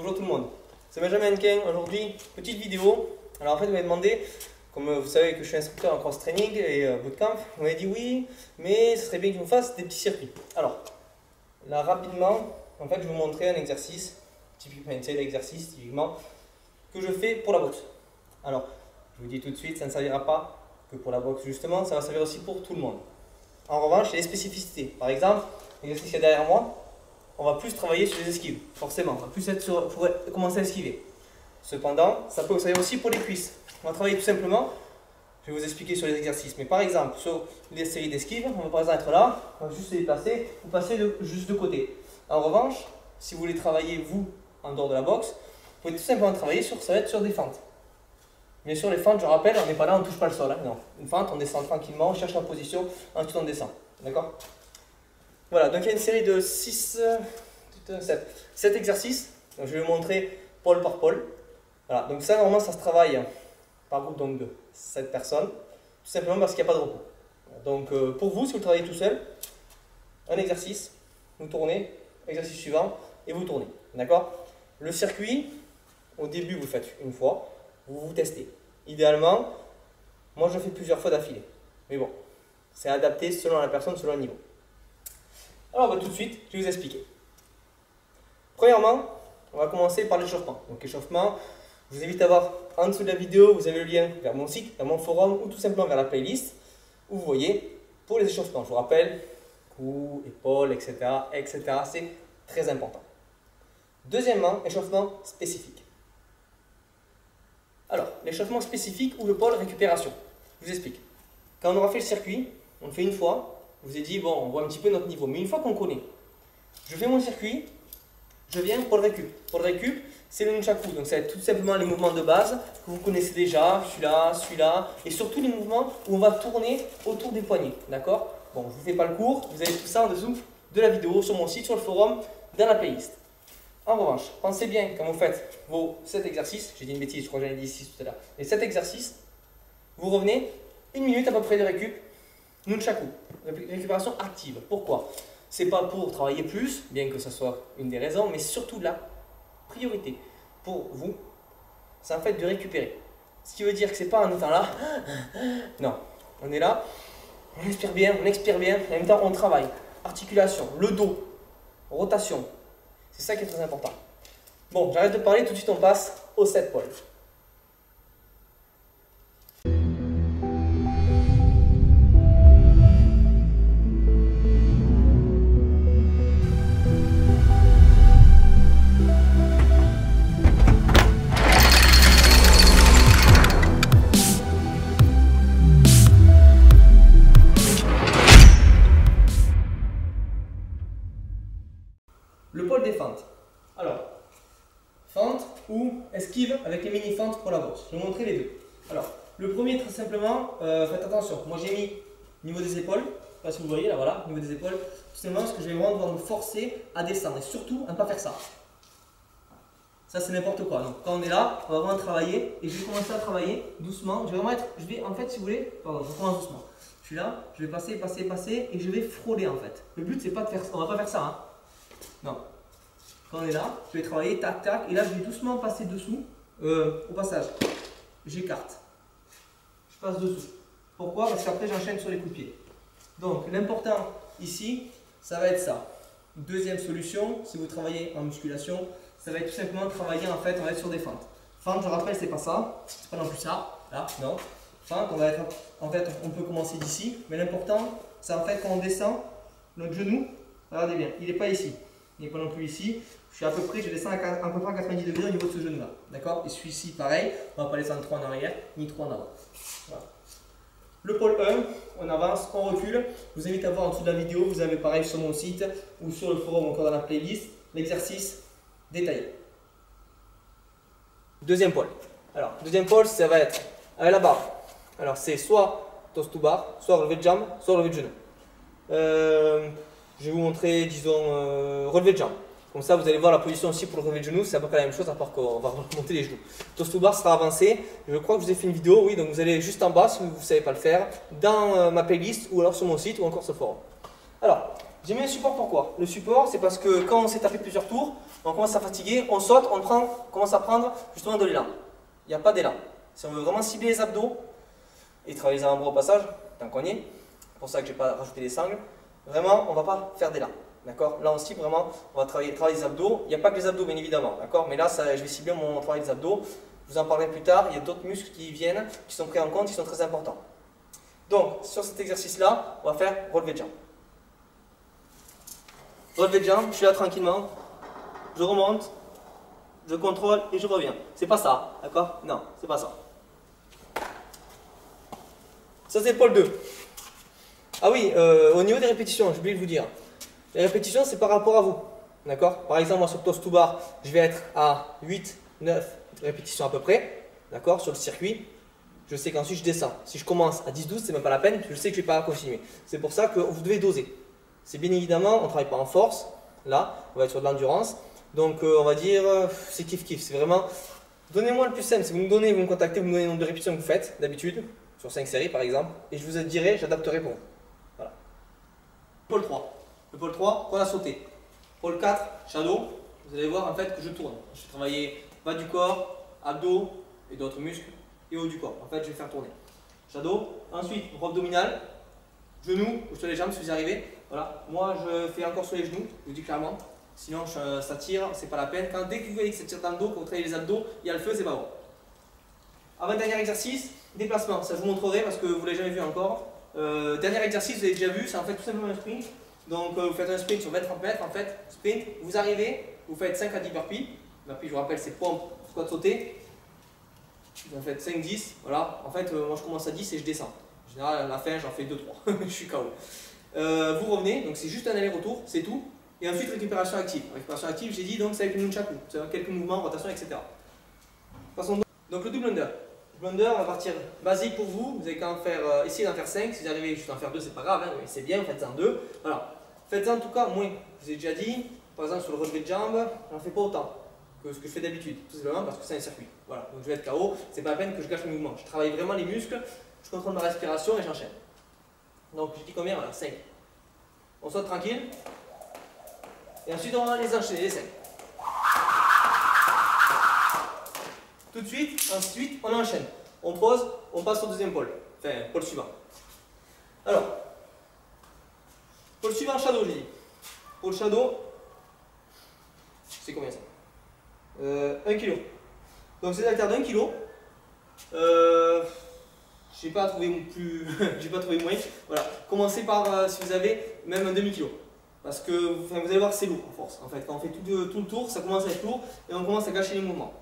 Bonjour tout le monde, c'est Benjamin Henkin. Aujourd'hui, petite vidéo. Alors en fait, vous m'avez demandé, comme vous savez que je suis instructeur en cross training et euh, bootcamp, vous m'avez dit oui, mais ce serait bien que je vous fasse des petits circuits. Alors, là rapidement, en fait, je vais vous montrer un exercice, typiquement, c'est l'exercice typiquement que je fais pour la boxe. Alors, je vous dis tout de suite, ça ne servira pas que pour la boxe justement, ça va servir aussi pour tout le monde. En revanche, il spécificités. Par exemple, l'exercice qu'il y a derrière moi, on va plus travailler sur les esquives, forcément. On va plus être sur, pour commencer à esquiver. Cependant, ça peut servir aussi pour les cuisses. On va travailler tout simplement, je vais vous expliquer sur les exercices, mais par exemple, sur les séries d'esquives, on va par exemple être là, on va juste se déplacer ou passer juste de côté. En revanche, si vous voulez travailler vous en dehors de la boxe, vous pouvez tout simplement travailler sur, ça va être sur des fentes. Bien sûr, les fentes, je rappelle, on n'est pas là, on ne touche pas le sol. Hein, non. Une fente, on descend tranquillement, on cherche la position, ensuite on descend. D'accord? Voilà, donc il y a une série de 6, 7, 7 exercices. Donc, je vais vous montrer pôle par pôle. Voilà, donc ça, normalement, ça se travaille par groupe donc, de 7 personnes, tout simplement parce qu'il n'y a pas de repos. Donc, euh, pour vous, si vous travaillez tout seul, un exercice, vous tournez, exercice suivant, et vous tournez. D'accord? Le circuit, au début, vous le faites une fois, vous vous testez. Idéalement, moi, je fais plusieurs fois d'affilée. Mais bon, c'est adapté selon la personne, selon le niveau. Alors, bah, tout de suite, je vais vous expliquer. Premièrement, on va commencer par l'échauffement. Donc, échauffement, je vous invite à voir en dessous de la vidéo, vous avez le lien vers mon site, vers mon forum ou tout simplement vers la playlist où vous voyez pour les échauffements. Je vous rappelle, cou, épaules, etc. etc. C'est très important. Deuxièmement, échauffement spécifique. Alors, l'échauffement spécifique ou le pôle récupération. Je vous explique. Quand on aura fait le circuit, on le fait une fois, vous ai dit, bon, on voit un petit peu notre niveau. Mais une fois qu'on connaît, je fais mon circuit, je viens pour le récup. Pour le récup, c'est le nunchaku. Donc, c'est tout simplement les mouvements de base que vous connaissez déjà, celui-là, celui-là, et surtout les mouvements où on va tourner autour des poignets. D'accord? Bon, je ne vous fais pas le cours, vous avez tout ça en dessous de la vidéo sur mon site, sur le forum, dans la playlist. En revanche, pensez bien quand vous faites vos 7 exercices, j'ai dit une bêtise, je crois que j'en ai dit 6 tout à l'heure, les 7 exercices, vous revenez une minute à peu près de récup, nunchaku, récupération active. Pourquoi? C'est pas pour travailler plus, bien que ce soit une des raisons, mais surtout la priorité pour vous, c'est en fait de récupérer. Ce qui veut dire que c'est pas en étant là, non, on est là, on expire bien, on expire bien, en même temps on travaille. Articulation, le dos, rotation, c'est ça qui est très important. Bon, j'arrête de parler, tout de suite on passe au 7 pôles. Ou esquive avec les mini-fentes pour la bourse. Je vais vous montrer les deux. Alors, le premier, très simplement, euh, faites attention. Moi, j'ai mis niveau des épaules. Je ne sais pas si vous voyez, là, voilà, niveau des épaules. Tout simplement parce que je vais vraiment devoir me forcer à descendre. Et surtout, à ne pas faire ça. Ça, c'est n'importe quoi. Donc, quand on est là, on va vraiment travailler. Et je vais commencer à travailler doucement. Je vais vraiment être, je vais, en fait, si vous voulez, pardon, je commence doucement. Je suis là, je vais passer, passer, passer. Et je vais frôler, en fait. Le but, c'est pas de faire ça. On va pas faire ça, hein. Non. Quand on est là, je vais travailler, tac, tac, et là, je vais doucement passer dessous. Euh, au passage, j'écarte. Je passe dessous. Pourquoi? Parce qu'après, j'enchaîne sur les coups de pied. Donc, l'important ici, ça va être ça. Deuxième solution, si vous travaillez en musculation, ça va être tout simplement travailler, en fait, on va être sur des fentes. Fente, je rappelle, c'est pas ça. C'est pas non plus ça. Là, non. Fente, on va être, en fait, on peut commencer d'ici. Mais l'important, c'est en fait quand on descend, notre genou, regardez bien, il n'est pas ici il n'est pas non plus ici. Je suis à peu près, je descends à, à peu près à 90 degrés au niveau de ce genou-là. D'accord? Et celui-ci, pareil, on ne va pas descendre trop en arrière, ni trop en avant. Voilà. Le pôle 1, on avance, on recule. Je vous invite à voir en dessous de la vidéo, vous avez pareil sur mon site ou sur le forum encore dans la playlist, l'exercice détaillé. Deuxième pôle. Alors, deuxième pôle, ça va être avec la barre. Alors, c'est soit toast to bar, soit relevé de jambe, soit relevé de genou. Euh, je vais vous montrer, disons, euh, relevé de jambe. Comme ça, vous allez voir la position aussi pour le relevé de genou. C'est à peu près la même chose, à part qu'on va remonter les genoux. Toast to bar sera avancé. Je crois que je vous ai fait une vidéo, oui, donc vous allez juste en bas si vous ne savez pas le faire, dans euh, ma playlist ou alors sur mon site ou encore sur le forum. Alors, j'ai mis un support pourquoi Le support, c'est parce que quand on s'est tapé plusieurs tours, on commence à fatiguer, on saute, on, prend, commence à prendre justement de l'élan. Il n'y a pas d'élan. Si on veut vraiment cibler les abdos et travailler les avant-bras au passage, tant qu'on y est, c'est pour ça que je n'ai pas rajouté les sangles, vraiment, on ne va pas faire d'élan. D'accord? Là, cible vraiment, on va travailler, les abdos. Il n'y a pas que les abdos, bien évidemment. D'accord? Mais là, ça, je vais cibler mon travail des abdos. Je vous en parlerai plus tard. Il y a d'autres muscles qui viennent, qui sont pris en compte, qui sont très importants. Donc, sur cet exercice-là, on va faire relevé de jambes. Relevé de jambes, je suis là tranquillement. Je remonte, je contrôle et je reviens. C'est pas ça, d'accord? Non, c'est pas ça. Ça, c'est pôle 2. Ah oui, euh, au niveau des répétitions, j'ai oublié de vous dire. Les répétitions, c'est par rapport à vous. D'accord? Par exemple, moi sur toast to bar, je vais être à 8, 9 répétitions à peu près. D'accord? Sur le circuit. Je sais qu'ensuite je descends. Si je commence à 10, 12, c'est même pas la peine. Je sais que je vais pas continuer. C'est pour ça que vous devez doser. C'est bien évidemment, on ne travaille pas en force. Là, on va être sur de l'endurance. Donc, euh, on va dire, euh, c'est kiff kiff. C'est vraiment, donnez-moi le plus simple. Si vous me donnez, vous me contactez, vous me donnez le nombre de répétitions que vous faites, d'habitude, sur 5 séries par exemple, et je vous dirai, j'adapterai pour vous. Pôle 3. Le pôle 3, qu'on a sauté. Pôle 4, shadow. Vous allez voir en fait que je tourne. Je vais travailler bas du corps, abdos et d'autres muscles et haut du corps. En fait, je vais faire tourner. Shadow. Ensuite, robe abdominale, genoux ou sur les jambes si vous y arrivez. Voilà. Moi, je fais encore sur les genoux, je vous dis clairement. Sinon, ça tire, c'est pas la peine. Quand, dès que vous voyez que ça tire dans le dos, quand vous travaillez les abdos, il y a le feu, c'est pas bon. Avant-dernier exercice, déplacement. Ça je vous montrerai parce que vous ne l'avez jamais vu encore. Euh, dernier exercice, vous avez déjà vu, c'est en fait tout simplement un sprint. Donc euh, vous faites un sprint sur 20-30 mètres en fait, sprint, vous arrivez, vous faites 5 à 10 burpees. Burpees, je vous rappelle, c'est pompe, squat sauté. Vous en faites 5-10, voilà. En fait, euh, moi je commence à 10 et je descends. En général, à la fin, j'en fais 2-3. je suis KO. vous revenez, donc c'est juste un aller-retour, c'est tout. Et ensuite, récupération active. Récupération active, j'ai dit, donc c'est avec le nunchaku. C'est quelques mouvements, rotation, etc. donc le double under. Blunder, on va partir basique pour vous. Vous avez qu'à en faire, euh, essayer d'en faire 5. Si vous arrivez juste à en faire 2, c'est pas grave, hein, mais c'est bien, faites-en 2. Voilà. Faites-en en tout cas moins. Je vous ai déjà dit, par exemple sur le relevé de jambes, j'en fais pas autant que ce que je fais d'habitude. Tout simplement parce que c'est un circuit. Voilà. Donc je vais être KO. C'est pas la peine que je gâche le mouvement. Je travaille vraiment les muscles, je contrôle ma respiration et j'enchaîne. Donc je dis combien Voilà, 5. On saute tranquille. Et ensuite on va les enchaîner, les 5. Tout de suite, ensuite, on enchaîne. On pose, on passe au deuxième pôle. Enfin, pôle suivant. Alors, pôle suivant, shadow, j'ai dit. Pôle shadow, c'est combien ça? Euh, 1 kg. Donc c'est haltères d'un kilo. Euh, je n'ai pas trouvé plus, j'ai pas trouvé. Voilà. Commencez par euh, si vous avez même un demi kilo. Parce que vous allez voir c'est lourd en force. En fait, quand on fait tout, tout le tour, ça commence à être lourd et on commence à gâcher les mouvements.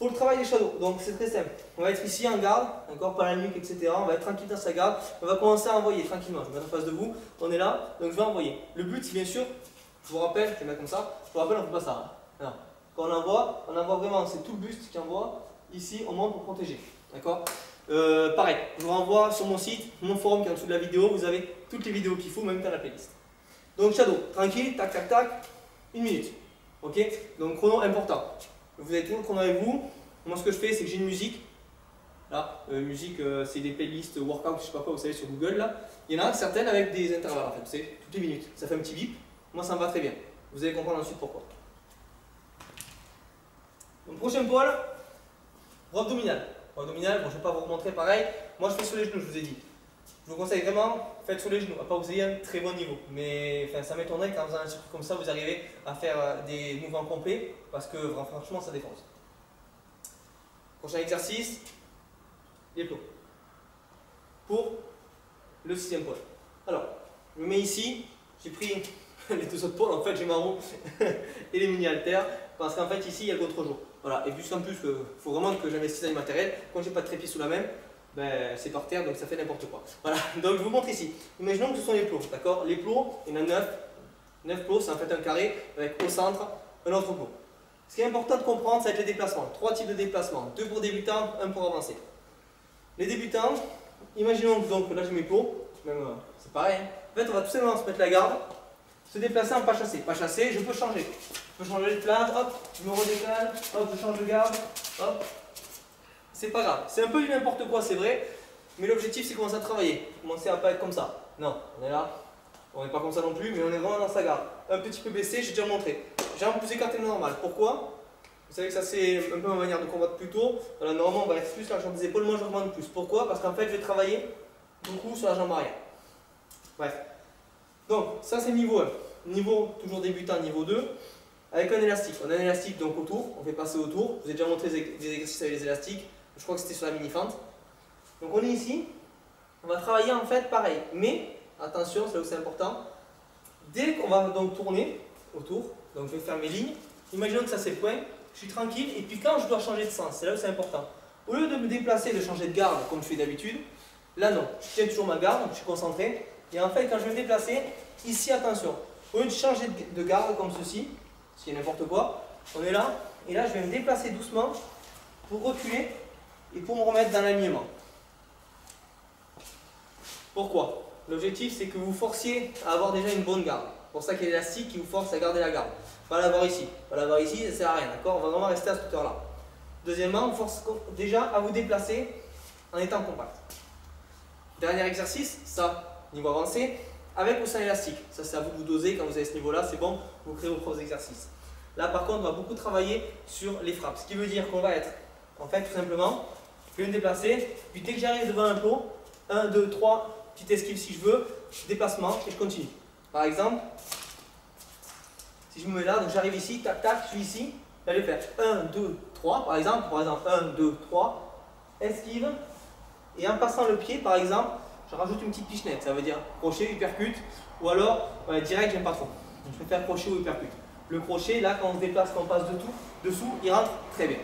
Pour le travail des shadows, donc c'est très simple. On va être ici en garde, encore pas la nuque, etc. On va être tranquille dans sa garde. On va commencer à envoyer tranquillement. Je vais en face de vous. On est là, donc je vais envoyer. Le but, bien sûr, je vous rappelle, je vais mettre comme ça. Je vous rappelle, on ne fait pas ça. Hein. Quand on envoie, on envoie vraiment, c'est tout le buste qui envoie. Ici, on monte pour protéger. D'accord? Euh, Pareil, je vous renvoie sur mon site, mon forum qui est en dessous de la vidéo. Vous avez toutes les vidéos qu'il faut, même dans la playlist. Donc, shadow, tranquille, tac, tac, tac, une minute. Ok? Donc, chrono important. Vous le chrono avec vous. Moi, ce que je fais, c'est que j'ai une musique. Là, euh, musique, euh, c'est des playlists workout, je sais pas quoi, vous savez, sur Google. Là. Il y en a certaines avec des intervalles, en fait, c'est toutes les minutes. Ça fait un petit bip. Moi, ça me va très bien. Vous allez comprendre ensuite pourquoi. Donc, prochain pôle, robe abdominale. Robe abdominale, bon, je ne vais pas vous remontrer pareil. Moi, je fais sur les genoux, je vous ai dit. Je vous conseille vraiment, faites sur les genoux, part vous ayez un très bon niveau. Mais ça m'étonnerait qu'en faisant un circuit comme ça, vous arrivez à faire euh, des mouvements complets, parce que franchement, ça défonce. Prochain exercice, les plots. Pour le sixième pôle. Alors, je me mets ici, j'ai pris les deux autres pôles, en fait j'ai ma roue et les mini-haltères, parce qu'en fait ici il y a le contre-jour. Voilà, et puisqu'en plus il faut vraiment que j'investisse dans le matériel, quand j'ai pas de trépied sous la main, ben, c'est par terre donc ça fait n'importe quoi. Voilà, donc je vous montre ici. Imaginons que ce sont les plots, d'accord? Les plots, il y en a 9. 9 plots, c'est en fait un carré avec au centre un autre plot. Ce qui est important de comprendre, c'est les déplacements. Trois types de déplacements. Deux pour débutants, un pour avancer. Les débutants, imaginons donc là j'ai mes plots, euh, c'est pareil. Hein. En fait, on va tout simplement se mettre la garde, se déplacer en pas chassé. Pas chassé, je peux changer. Je peux changer de place, hop, je me redécale, hop, je change de garde, hop. C'est pas grave. C'est un peu du n'importe quoi, c'est vrai. Mais l'objectif, c'est commencer à travailler. Commencer à pas être comme ça. Non, on est là. On n'est pas comme ça non plus, mais on est vraiment dans sa garde. Un petit peu baissé, j'ai déjà montré. jambes plus écartées que normal. Pourquoi? Vous savez que ça c'est un peu ma manière de combattre plus tôt. Voilà, normalement on va être plus la jambe des épaules, moi je remonte plus. Pourquoi? Parce qu'en fait je vais travailler beaucoup sur la jambe arrière. Bref. Donc ça c'est niveau 1. Niveau toujours débutant, niveau 2. Avec un élastique. On a un élastique donc autour, on fait passer autour. Je vous ai déjà montré des exercices avec les élastiques. Je crois que c'était sur la mini-fente. Donc on est ici. On va travailler en fait pareil. Mais, attention, c'est là où c'est important. Dès qu'on va donc tourner autour, donc je vais faire mes lignes. Imaginons que ça c'est point. Je suis tranquille. Et puis quand je dois changer de sens, c'est là où c'est important. Au lieu de me déplacer, de changer de garde comme je fais d'habitude, là non. Je tiens toujours ma garde, je suis concentré. Et en fait, quand je vais me déplacer, ici attention. Au lieu de changer de garde comme ceci, ce qui est n'importe quoi. On est là, et là je vais me déplacer doucement pour reculer et pour me remettre dans l'alignement. Pourquoi? L'objectif c'est que vous forciez à avoir déjà une bonne garde. pour ça qu'il y a l'élastique qui vous force à garder la garde. Pas l'avoir ici. Pas l'avoir ici, ça sert à rien, On va vraiment rester à cette hauteur là. Deuxièmement, on force déjà à vous déplacer en étant compact. Dernier exercice, ça, niveau avancé, avec ou sans élastique. Ça, c'est à vous de vous doser. Quand vous avez ce niveau-là, c'est bon, vous créez vos propres exercices. Là, par contre, on va beaucoup travailler sur les frappes. Ce qui veut dire qu'on va être, en fait, tout simplement, je vais me déplacer. Puis dès que j'arrive devant un pot, 1, 2, 3, petite esquive si je veux, déplacement, et je continue. Par exemple, si je me mets là, donc j'arrive ici, tac, tac, je suis ici. Je vais faire 1, 2, 3, par exemple. Par exemple, 1, 2, 3, esquive. Et en passant le pied, par exemple, je rajoute une petite pichenette, ça veut dire crochet, uppercut, ou alors direct, j'aime pas trop. je faire crochet ou uppercut. Le crochet, là, quand on se déplace, quand on passe de tout, dessous, il rentre très bien.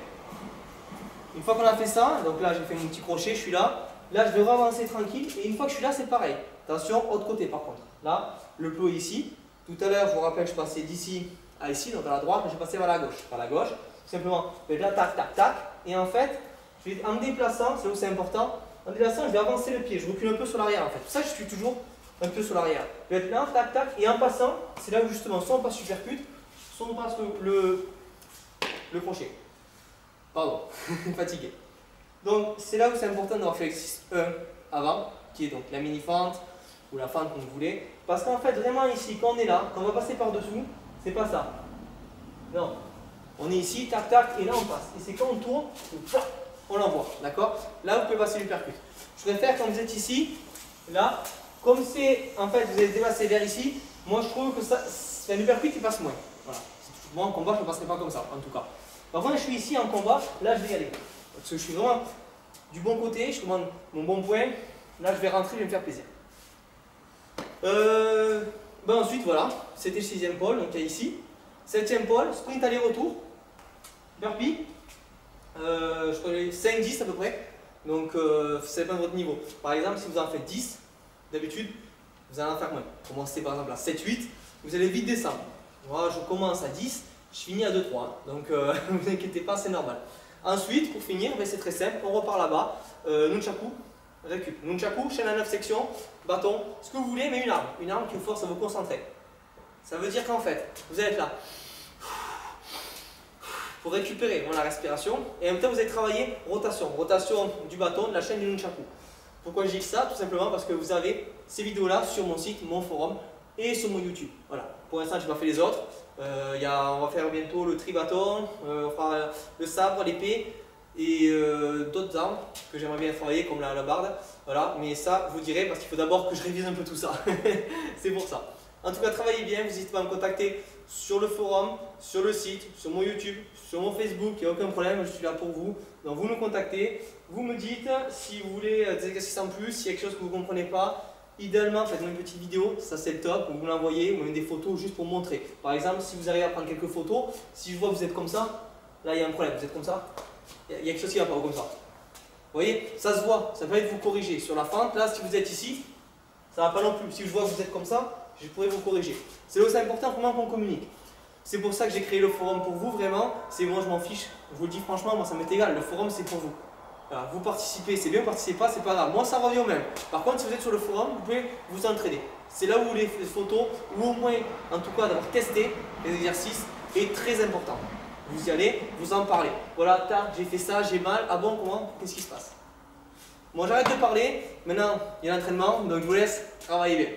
Une fois qu'on a fait ça, donc là, j'ai fait mon petit crochet, je suis là. Là, je vais avancer tranquille, et une fois que je suis là, c'est pareil. Attention, autre côté par contre. Là, le plot est ici. Tout à l'heure, je vous rappelle, je passais d'ici à ici, donc à la droite, mais je passais vers la gauche. Vers la gauche, simplement, je vais là, tac, tac, tac. Et en fait, je vais, en me déplaçant, c'est où c'est important, en déplaçant, je vais avancer le pied. Je recule un peu sur l'arrière en fait. ça, je suis toujours un peu sur l'arrière. Je vais être là, tac, tac. Et en passant, c'est là où justement, soit on passe supercute, soit on passe le, le, crochet. Pardon, fatigué. Donc, c'est là où c'est important d'avoir fait l'exercice 1 avant, qui est donc la mini-fente ou la fente vous voulez. Parce qu'en fait, vraiment ici, quand on est là, quand on va passer par-dessous, c'est pas ça. Non. On est ici, tac, tac, et là on passe. Et c'est quand on tourne, on l'envoie, d'accord? Là, vous pouvez passer l'uppercut. Je préfère quand vous êtes ici, là, comme c'est, en fait, vous êtes dépassé vers ici, moi je trouve que ça, c'est un uppercut qui passe moins. Voilà. Moi en combat, je ne passerai pas comme ça, en tout cas. Par contre, je suis ici en combat, là je vais y aller. Parce que je suis vraiment du bon côté, je commande mon bon point, là je vais rentrer, je vais me faire plaisir. Euh, ben ensuite, voilà, c'était le sixième pôle, donc il y a ici. Septième pôle, sprint aller-retour, burpee, euh, je connais 5-10 à peu près. Donc euh, ça dépend de votre niveau. Par exemple, si vous en faites 10, d'habitude, vous allez en faire moins. Commencez par exemple à 7-8, vous allez vite descendre. Moi, je commence à 10, je finis à 2-3. Donc ne euh, vous inquiétez pas, c'est normal. Ensuite, pour finir, ben, c'est très simple, on repart là-bas. Euh, nunchaku, récup. Nunchaku, chaîne à 9 sections, bâton, ce que vous voulez, mais une arme. Une arme qui vous force à vous concentrer. Ça veut dire qu'en fait, vous être là pour récupérer la respiration. Et en même temps, vous allez travailler rotation. Rotation du bâton, de la chaîne du nunchaku. Pourquoi je dis ça? Tout simplement parce que vous avez ces vidéos-là sur mon site, mon forum et sur mon YouTube. Voilà. Pour l'instant, je n'ai pas fait les autres. Euh, y a, on va faire bientôt le tri-bâton, euh, le sabre, l'épée et euh, d'autres armes que j'aimerais bien travailler comme la, la barde. Voilà. Mais ça, vous dirai parce qu'il faut d'abord que je révise un peu tout ça. C'est pour ça. En tout cas, travaillez bien, n'hésitez pas à me contacter sur le forum, sur le site, sur mon YouTube, sur mon Facebook, il n'y a aucun problème, je suis là pour vous. Donc vous me contactez, vous me dites si vous voulez des exercices en plus, s'il y a quelque chose que vous ne comprenez pas. Idéalement, faites-moi une petite vidéo, ça c'est le top, vous l'envoyez, vous mettez des photos juste pour montrer. Par exemple, si vous arrivez à prendre quelques photos, si je vois que vous êtes comme ça, là il y a un problème, vous êtes comme ça, il y a quelque chose qui va pas comme ça. Vous voyez, ça se voit, ça peut être vous corriger. Sur la fente, là, si vous êtes ici, ça va pas non plus. Si je vois que vous êtes comme ça, je pourrais vous corriger. C'est là où c'est important moi qu'on communique. C'est pour ça que j'ai créé le forum pour vous, vraiment. C'est moi, je m'en fiche. Je vous le dis franchement, moi, ça m'est égal. Le forum, c'est pour vous. Vous participez, c'est bien, participez pas, c'est pas grave. Moi, ça revient au même. Par contre, si vous êtes sur le forum, vous pouvez vous entraîner. C'est là où les photos, ou au moins, en tout cas, d'avoir testé les exercices, est très important. Vous y allez, vous en parlez. Voilà, j'ai fait ça, j'ai mal. Ah bon, comment? Qu'est-ce qui se passe? Moi, j'arrête de parler. Maintenant, il y a l'entraînement, donc je vous laisse travailler bien.